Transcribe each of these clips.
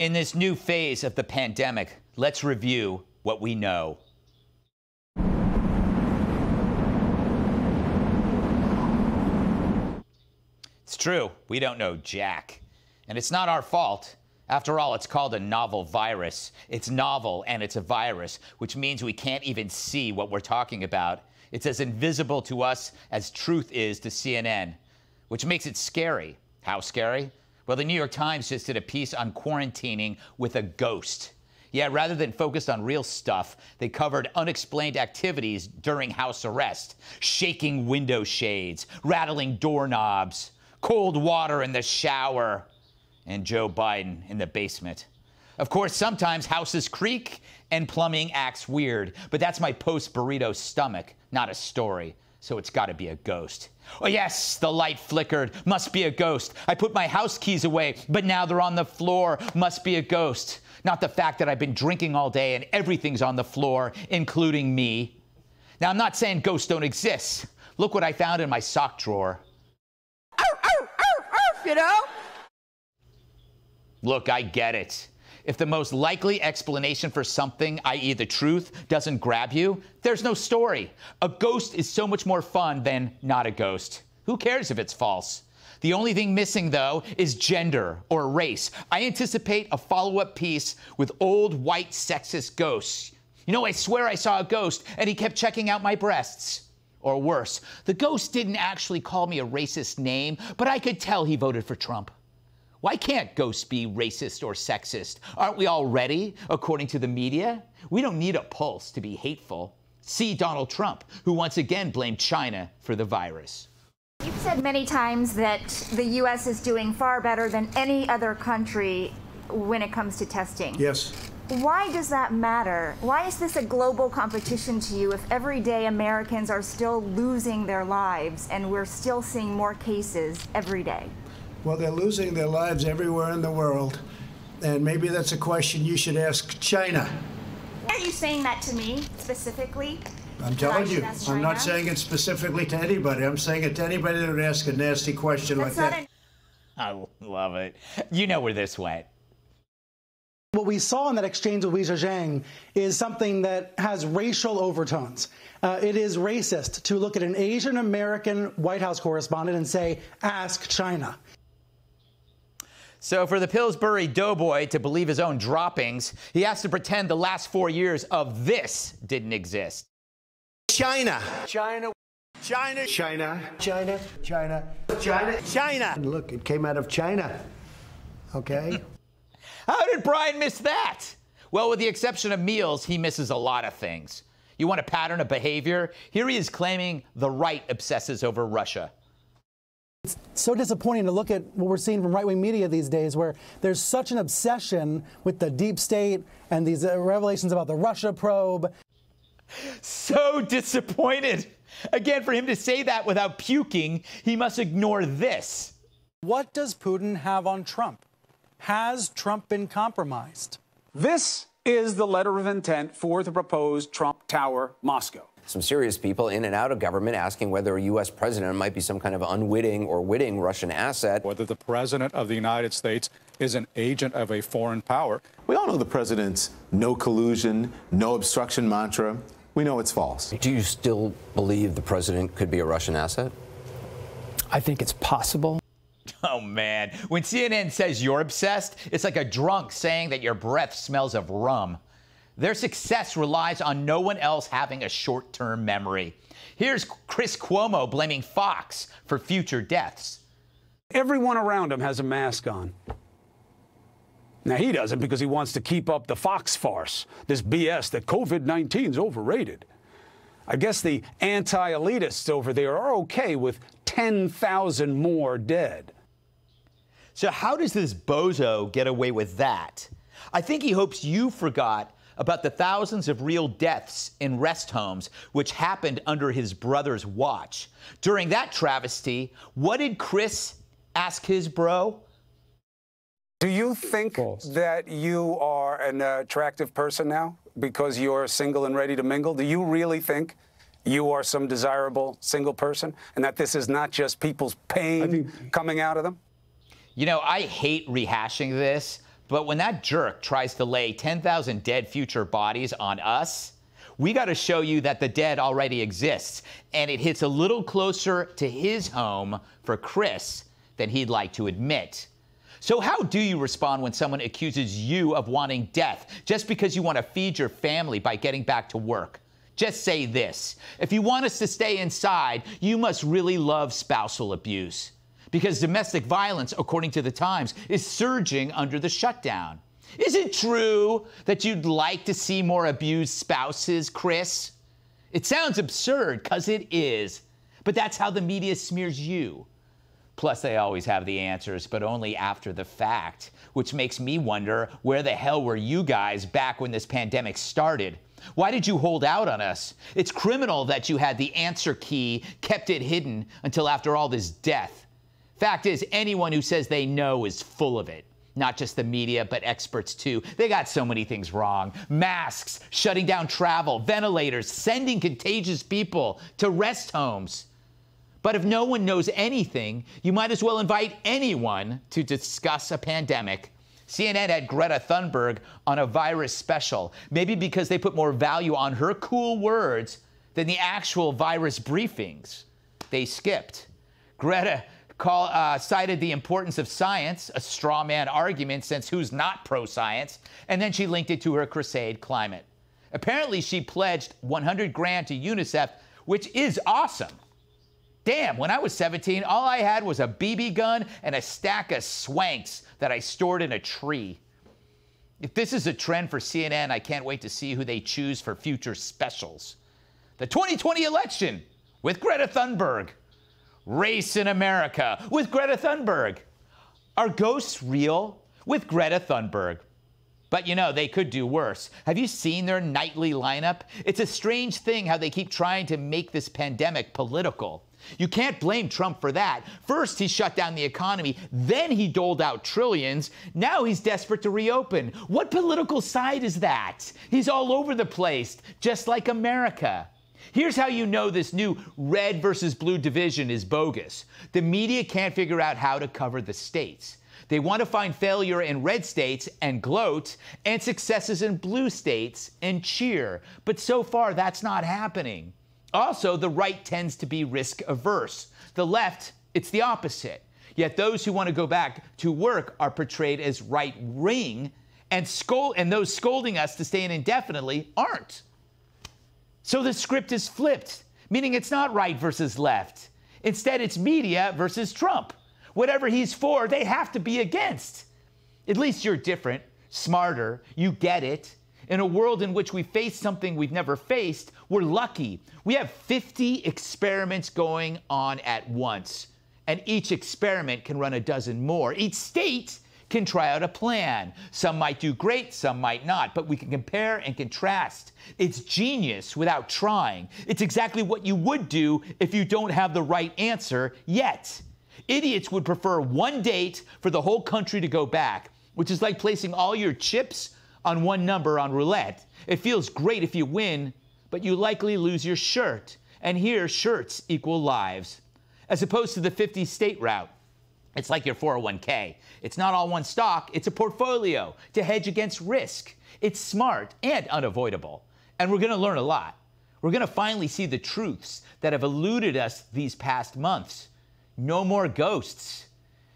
In this new phase of the pandemic, let's review what we know. It's true, we don't know Jack. And it's not our fault. After all, it's called a novel virus. It's novel and it's a virus, which means we can't even see what we're talking about. It's as invisible to us as truth is to CNN, which makes it scary. How scary? Well, the New York Times just did a piece on quarantining with a ghost. Yeah, rather than focused on real stuff, they covered unexplained activities during house arrest shaking window shades, rattling doorknobs, cold water in the shower, and Joe Biden in the basement. Of course, sometimes houses creak and plumbing acts weird, but that's my post burrito stomach, not a story. So it's got to be a ghost. Oh, yes, the light flickered. Must be a ghost. I put my house keys away, but now they're on the floor. Must be a ghost. Not the fact that I've been drinking all day and everything's on the floor, including me. Now, I'm not saying ghosts don't exist. Look what I found in my sock drawer. Arf, arf, arf, arf, you know? Look, I get it. If the most likely explanation for something, i.e., the truth, doesn't grab you, there's no story. A ghost is so much more fun than not a ghost. Who cares if it's false? The only thing missing, though, is gender or race. I anticipate a follow up piece with old white sexist ghosts. You know, I swear I saw a ghost and he kept checking out my breasts. Or worse, the ghost didn't actually call me a racist name, but I could tell he voted for Trump. Why can't ghosts be racist or sexist? Aren't we already, according to the media? We don't need a pulse to be hateful. See Donald Trump, who once again blamed China for the virus. You've said many times that the U.S. is doing far better than any other country when it comes to testing. Yes. Why does that matter? Why is this a global competition to you if every day Americans are still losing their lives and we're still seeing more cases every day? Well, they're losing their lives everywhere in the world. And maybe that's a question you should ask China. Why Are you saying that to me specifically? I'm telling you, I'm not saying it specifically to anybody. I'm saying it to anybody that would ask a nasty question That's like that. I love it. You know where this went. What we saw in that exchange with Weijia Jiang is something that has racial overtones. Uh, it is racist to look at an Asian American White House correspondent and say, ask China. So, for the Pillsbury doughboy to believe his own droppings, he has to pretend the last four years of this didn't exist. China. China. China. China. China. China. China. China. And look, it came out of China. Okay? How did Brian miss that? Well, with the exception of meals, he misses a lot of things. You want a pattern of behavior? Here he is claiming the right obsesses over Russia. It's so disappointing to look at what we're seeing from right wing media these days, where there's such an obsession with the deep state and these uh, revelations about the Russia probe. So disappointed. Again, for him to say that without puking, he must ignore this. What does Putin have on Trump? Has Trump been compromised? This is the letter of intent for the proposed Trump Tower Moscow. Some serious people in and out of government asking whether a U.S. president might be some kind of unwitting or witting Russian asset. Whether the president of the United States is an agent of a foreign power. We all know the president's no collusion, no obstruction mantra. We know it's false. Do you still believe the president could be a Russian asset? I think it's possible. Oh man, when CNN says you're obsessed, it's like a drunk saying that your breath smells of rum. Their success relies on no one else having a short term memory. Here's Chris Cuomo blaming Fox for future deaths. Everyone around him has a mask on. Now, he doesn't because he wants to keep up the Fox farce, this BS that COVID 19 is overrated. I guess the anti elitists over there are okay with 10,000 more dead. So, how does this bozo get away with that? I think he hopes you forgot about the thousands of real deaths in rest homes which happened under his brother's watch. During that travesty, what did Chris ask his bro? Do you think that you are an attractive person now because you're single and ready to mingle? Do you really think you are some desirable single person and that this is not just people's pain coming out of them? You know, I hate rehashing this, But when that jerk tries to lay 10,000 dead future bodies on us, we got to show you that the dead already exists. And it hits a little closer to his home for Chris than he'd like to admit. So, how do you respond when someone accuses you of wanting death just because you want to feed your family by getting back to work? Just say this if you want us to stay inside, you must really love spousal abuse. Because domestic violence, according to the Times, is surging under the shutdown. Is it true that you'd like to see more abused spouses, Chris? It sounds absurd, because it is. But that's how the media smears you. Plus, they always have the answers, but only after the fact, which makes me wonder where the hell were you guys back when this pandemic started? Why did you hold out on us? It's criminal that you had the answer key, kept it hidden until after all this death. Fact is, anyone who says they know is full of it. Not just the media, but experts too. They got so many things wrong masks, shutting down travel, ventilators, sending contagious people to rest homes. But if no one knows anything, you might as well invite anyone to discuss a pandemic. CNN had Greta Thunberg on a virus special, maybe because they put more value on her cool words than the actual virus briefings. They skipped. Greta call, uh, cited the importance of science, a straw man argument since who's not pro science, and then she linked it to her crusade climate. Apparently, she pledged 100 grand to UNICEF, which is awesome. Damn, when I was 17, all I had was a BB gun and a stack of swanks that I stored in a tree. If this is a trend for CNN, I can't wait to see who they choose for future specials. The 2020 election with Greta Thunberg. Race in America with Greta Thunberg. Are ghosts real with Greta Thunberg? But you know, they could do worse. Have you seen their nightly lineup? It's a strange thing how they keep trying to make this pandemic political. You can't blame Trump for that. First, he shut down the economy, then he doled out trillions. Now he's desperate to reopen. What political side is that? He's all over the place, just like America. Here's how you know this new red versus blue division is bogus. The media can't figure out how to cover the states. They want to find failure in red states and gloat, and successes in blue states and cheer. But so far, that's not happening. Also, the right tends to be risk averse. The left, it's the opposite. Yet those who want to go back to work are portrayed as right wing, and, scold, and those scolding us to stay in indefinitely aren't. So the script is flipped, meaning it's not right versus left. Instead, it's media versus Trump. Whatever he's for, they have to be against. At least you're different, smarter, you get it. In a world in which we face something we've never faced, we're lucky. We have 50 experiments going on at once, and each experiment can run a dozen more. Each state can try out a plan. Some might do great, some might not, but we can compare and contrast. It's genius without trying. It's exactly what you would do if you don't have the right answer yet. Idiots would prefer one date for the whole country to go back, which is like placing all your chips on one number on roulette. It feels great if you win, but you likely lose your shirt. And here, shirts equal lives. As opposed to the 50 state route, it's like your 401k. It's not all one stock, it's a portfolio to hedge against risk. It's smart and unavoidable. And we're going to learn a lot. We're going to finally see the truths that have eluded us these past months. No more ghosts.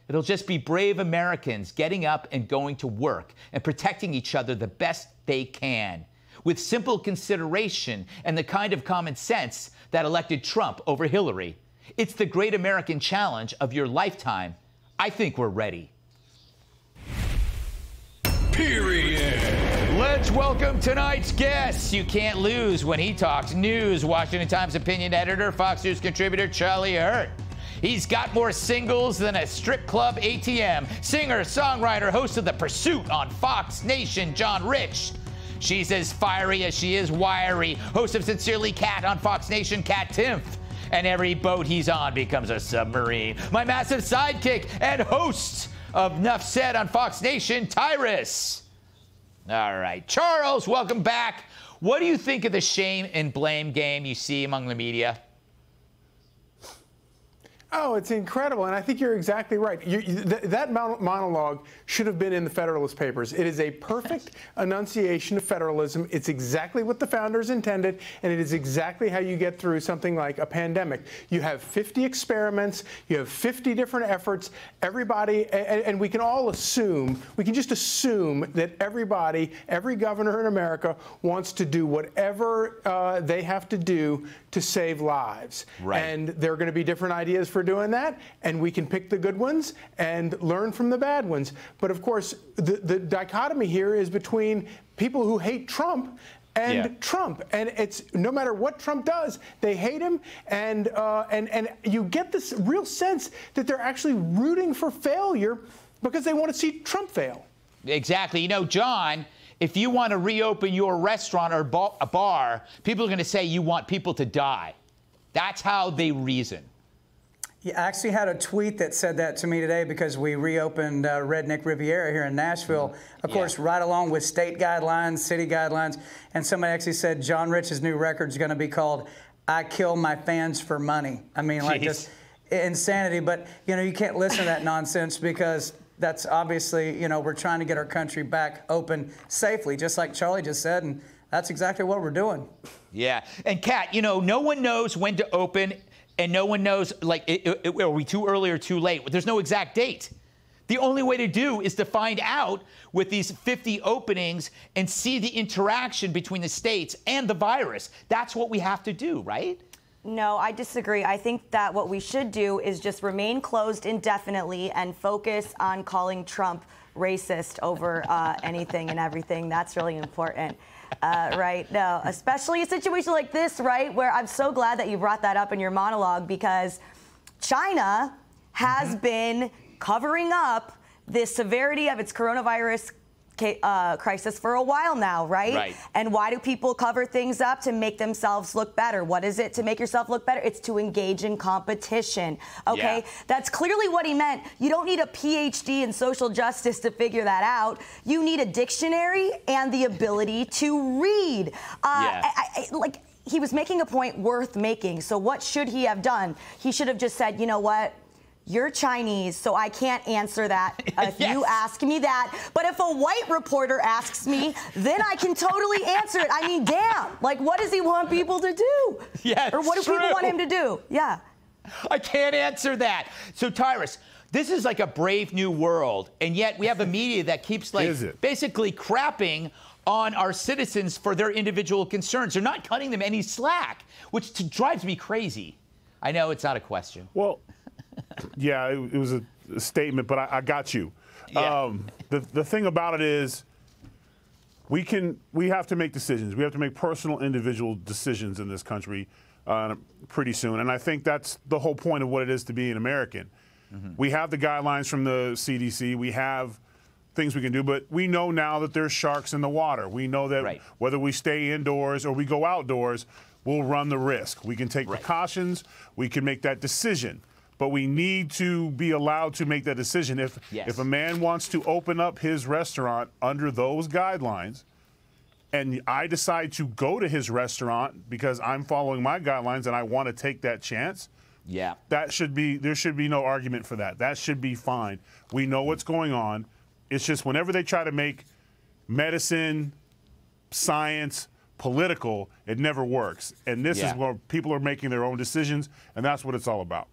It'll just be brave Americans getting up and going to work and protecting each other the best they can with simple consideration and the kind of common sense that elected Trump over Hillary. It's the great American challenge of your lifetime. I think we're ready. Period. Let's welcome tonight's guests. You can't lose when he talks news. Washington Times opinion editor, Fox News contributor Charlie Hurt. He's got more singles than a strip club ATM. Singer, songwriter, host of The Pursuit on Fox Nation, John Rich. She's as fiery as she is wiry. Host of Sincerely Kat on Fox Nation, Kat Timpf. And every boat he's on becomes a submarine. My massive sidekick and host of Nuff Said on Fox Nation, Tyrus. All right. Charles, welcome back. What do you think of the shame and blame game you see among the media? Oh, it's incredible, and I think you're exactly right. You, th- that monologue should have been in the Federalist Papers. It is a perfect enunciation of federalism. It's exactly what the founders intended, and it is exactly how you get through something like a pandemic. You have 50 experiments, you have 50 different efforts. Everybody, and, and we can all assume, we can just assume that everybody, every governor in America wants to do whatever uh, they have to do to save lives. Right. And there are going to be different ideas for doing that, and we can pick the good ones and learn from the bad ones. But of course, the, the dichotomy here is between people who hate Trump and Yeah. Trump, and it's no matter what Trump does, they hate him, and uh, and and you get this real sense that they're actually rooting for failure because they want to see Trump fail. Exactly. You know, John, if you want to reopen your restaurant or ba- a bar, people are going to say you want people to die. That's how they reason. Yeah, I actually had a tweet that said that to me today because we reopened uh, Redneck Riviera here in Nashville, of course, right along with state guidelines, city guidelines. And somebody actually said John Rich's new record is going to be called I Kill My Fans for Money. I mean, like just insanity. But, you know, you can't listen to that nonsense because that's obviously, you know, we're trying to get our country back open safely, just like Charlie just said. And that's exactly what we're doing. Yeah. And Kat, you know, no one knows when to open, and no one knows, like, it, it- are we too early or too late? There's no exact date. The only way to do is to find out with these 50 openings and see the interaction between the states and the virus. That's what we have to do, right? No, I disagree. I think that what we should do is just remain closed indefinitely and focus on calling Trump racist over uh, anything and everything. That's really important. Uh, right? No, especially a situation like this, right? Where I'm so glad that you brought that up in your monologue because China has been covering up the severity of its coronavirus uh, crisis for a while now, right? Right. And why do people cover things up to make themselves look better? What is it to make yourself look better? It's to engage in competition. Okay? Yeah. That's clearly what he meant. You don't need a PhD in social justice to figure that out. You need a dictionary and the ability to read. Uh, Yeah. I, I, like, he was making a point worth making. So, what should he have done? He should have just said, you know what? You're Chinese, so I can't answer that if you ask me that. But if a white reporter asks me, then I can totally answer it. I mean, damn. Like, what does he want people to do? Yeah, Or what do it's people want him to do? Yeah. I can't answer that. So, Tyrus, this is like a brave new world, and yet we have a media that keeps like basically crapping on our citizens for their individual concerns. They're not cutting them any slack, which drives me crazy. I know it's not a question. Well, yeah, it, it was a, a statement, but I, I got you. Um, the the thing about it is, we can we have to make decisions. We have to make personal, individual decisions in this country uh, pretty soon, and I think that's the whole point of what it is to be an American. We have the guidelines from the CDC. We have things we can do, but we know now that there's sharks in the water. We know that whether we stay indoors or we go outdoors, we'll run the risk. We can take precautions. We can make that decision. But we need to be allowed to make that decision. If Yes. if a man wants to open up his restaurant under those guidelines, and I decide to go to his restaurant because I'm following my guidelines and I want to take that chance, yeah, that should be there should be no argument for that. That should be fine. We know what's going on. It's just whenever they try to make medicine, science, political, it never works. And this Yeah. is where people are making their own decisions, and that's what it's all about.